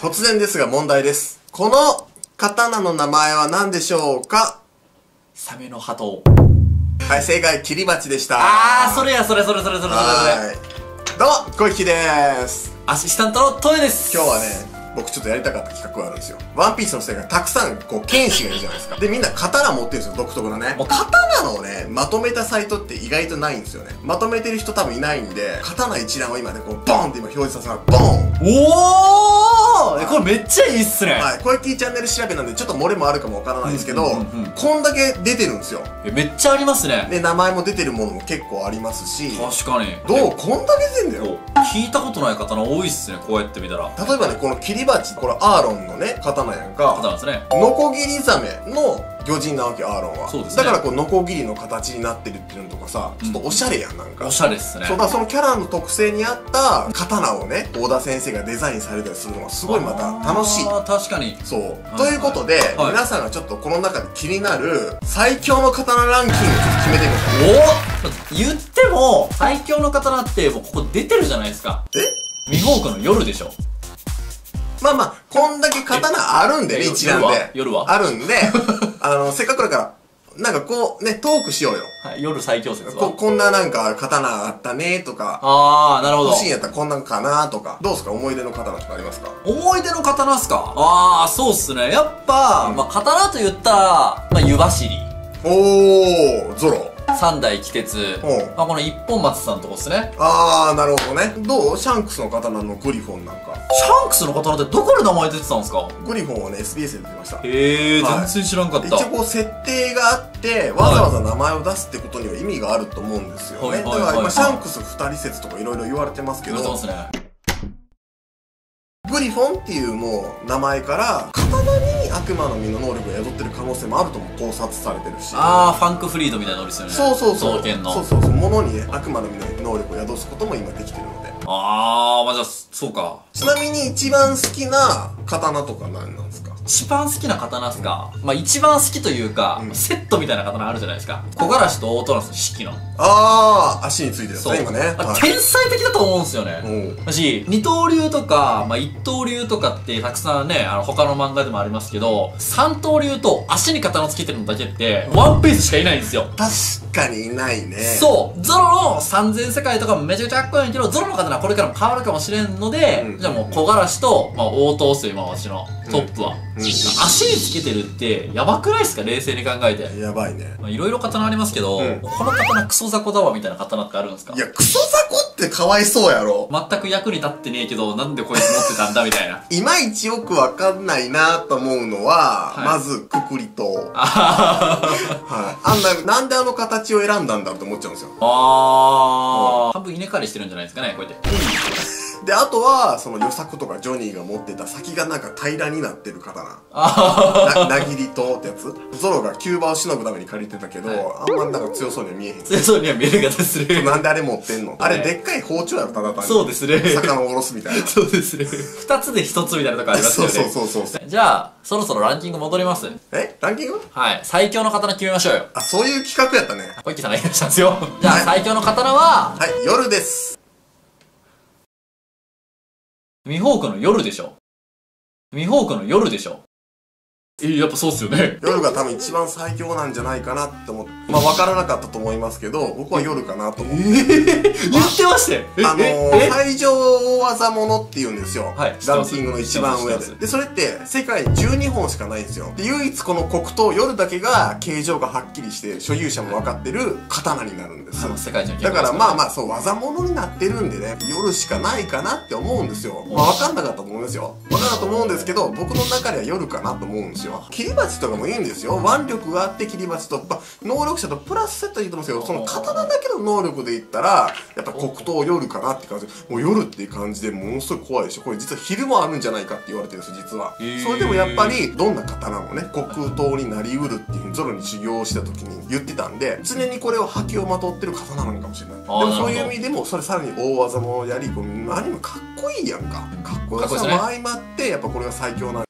突然ですが問題です。この刀の名前は何でしょうか？サメの鳩。はい、正解、切り鉢でした。あー、それや、それそれそれそれそれそれ。はい。どう？も、小池です。アシスタントのトエです。今日はね、僕ちょっとやりたかった企画があるんですよ。ワンピースの世界たくさん、こう、剣士がいるじゃないですか。で、みんな刀持ってるんですよ、独特のね。もう刀のね、まとめたサイトって意外とないんですよね。まとめてる人多分いないんで、刀一覧を今ね、こう、ボンって今表示させます。ボンおーえこれめっちゃいいっすね。はい、小池チャンネル調べなんでちょっと漏れもあるかもわからないですけど、うんうんうんうんこんだけ出てるんですよ。えめっちゃありますね。で、名前も出てるものも結構ありますし、確かに。どう？こんだけ出てんだよ。お聞いたことない刀多いっすね、こうやって見たら。例えばね、この切り鉢、これアーロンのね、刀やんか。刀ですね。ノコギリザメの魚人なわけ、アーロンは。そうですねだからこう、ノコギリの形になってるっていうのとかさ、ちょっとおしゃれやん、なんか。おしゃれっすね。そうだ、そのキャラの特性に合った刀をね、大田先生がデザインされたりするのがすごいまた楽しい。確かに。そう。いということで、はい皆さんがちょっとこの中で気になる最強の刀ランキングをちょっと決めてみましょう。お言っても、最強の刀ってもうここ出てるじゃないですか。え？ミホークの夜でしょ。まあまあ、こんだけ刀あるんでね、え一覧で。夜は？夜は？あるんで、あの、せっかくだから、なんかこう、ね、トークしようよ。はい、夜最強説こ、は？こんななんか刀あったねとか、あー、なるほど欲。しいんやったらこんなんかなとか、どうすか？思い出の刀とかありますか？思い出の刀っすか？あー、そうっすね。やっぱ、まあ、刀と言ったら、まあ、湯走り。おー、ゾロ。三代鬼鉄。まあ、この一本松さんとこっすね。あー、なるほどね。どう？シャンクスの刀のグリフォンなんか。シャンクスの刀ってどこで名前出てたんですか？グリフォンはね、SBS で出てました。へえ、はい全然知らんかった。一応こう設定があってわざわざ名前を出すってことには意味があると思うんですよね、はいだから今シャンクス二人説とかいろいろ言われてますけど言われてますね。グリフォンっていうもう名前から刀に悪魔の実の能力が宿ってる可能性もあるとも考察されてるしあー、ファンクフリードみたいなノリっすよね。そうそうそう刀剣の。そうそうそう物にね悪魔の実の能力を宿すことも今できてるのであー、まあ、じゃあ、そうか。ちなみに一番好きな刀とか何なんですか？一番好きな刀っすか、まあ一番好きというか、うんセットみたいな刀あるじゃないですか。木枯らしと大トラスの式の。ああ足についてるやつそう。ね今ねあはい天才的だと思うんですよね。おう私、二刀流とか、まあ、一刀流とかってたくさんね、あの、他の漫画でもありますけど、三刀流と足に刀つけてるのだけって、ワンピースしかいないんですよ。確かにいないねそうゾロの三千世界とかもめちゃくちゃかっこいいけど、ゾロの刀はこれからも変わるかもしれんので、うんじゃあもう小柄しと、まあ、応答する今私のトップは。うん足につけてるって、やばくないですか冷静に考えて。やばいねまあ、いろいろ刀ありますけど、うんこの刀クソ雑魚だわみたいな刀ってあるんですか？いや、クソザコってかわいそうやろ。全く役に立ってねえけど、なんでこいつ持ってたんだみたいな。いまいちよくわかんないなと思うのは、はいまず、くくりと。あはい。あんな、なんであの形を選んだんだって思っちゃうんですよ。あー。半分稲刈りしてるんじゃないですかね、こうやって。で、あとは、その、予作とかジョニーが持ってた先がなんか平らになってる刀。あな、なぎり刀ってやつゾロがキューバをしのぐために借りてたけど、あんまなんか強そうには見えへん。ー。強そうには見える方する。なんであれ持ってんの？あれでっかい包丁やろ、ただ単に。そうですね。魚をおろすみたいな。そうですね。二つで一つみたいなとこありますそうよね。そうそうそう。じゃあ、そろそろランキング戻ります？え？ランキング？はい。最強の刀決めましょうよ。あ、そういう企画やったね。小池さんが言い出したんですよ。じゃあ、はい最強の刀は、はい、夜です。ミホークの夜でしょ。ミホークの夜でしょ。え、やっぱそうっすよね。夜が多分一番最強なんじゃないかなって思って、まあ分からなかったと思いますけど、僕は夜かなと思って。言ってましたよ。えあのえ？ー、最上大技物って言うんですよ。はいランキングの一番上で。で、それって世界に12本しかないんですよ。で、唯一この黒糖夜だけが形状がはっきりして、所有者も分かってる刀になるんです。世界一のだからまあまあ。あそう技物になってるんでね夜しかないかなって思うんですよまあ分かんなかったと思うんですよ分かんなかったと思うんですけど僕の中では夜かなと思うんですよ切り鉢とかもいいんですよ。腕力があって切り鉢と、まあ、能力者とプラスセットでいいと思うんですけどその刀だけの能力で言ったらやっぱ黒糖夜かなって感じ。もう夜っていう感じでものすごい怖いでしょ。これ実は昼もあるんじゃないかって言われてるんですよ実は、それでもやっぱりどんな刀もね黒糖になりうるっていうゾロに修行した時に言ってたんで常にこれを覇気をまとってる刀なのかもしれない。でもそういう意味でもそれさらに大技もやりこう何もかっこいいやんか。かっこよさも相まってやっぱこれが最強なん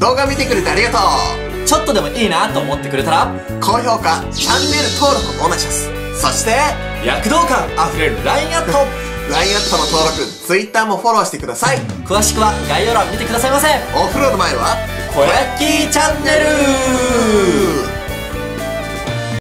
動画見てくれてありがとう。ちょっとでもいいなと思ってくれたら、高評価チャンネル登録お願いします。そして躍動感あふれる LINE アット LINE アットの登録 Twitter もフォローしてください。詳しくは概要欄見てくださいませ。お風呂の前は小焼きチャンネル